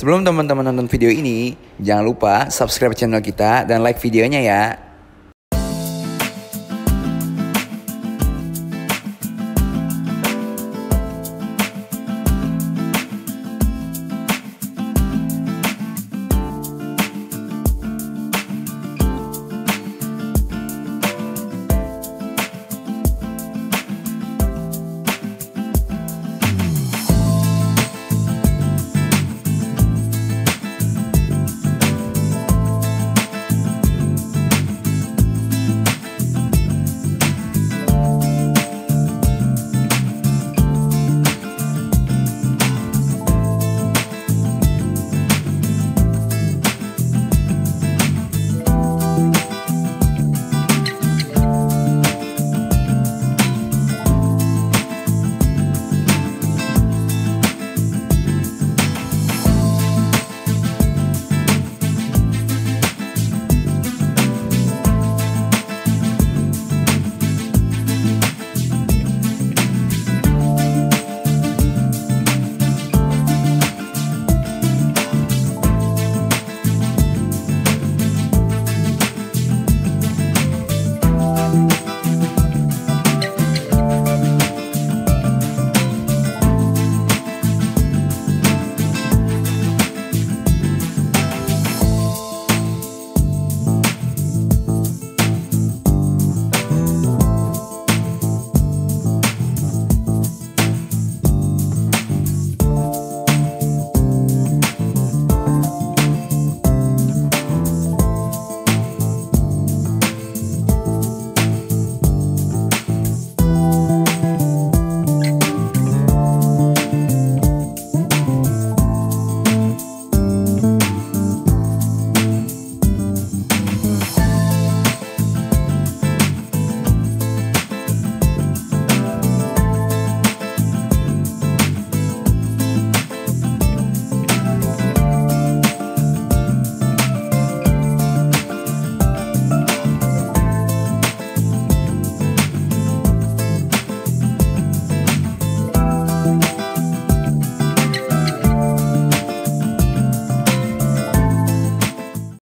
Sebelum teman-teman nonton video ini, jangan lupa subscribe channel kita dan like videonya ya.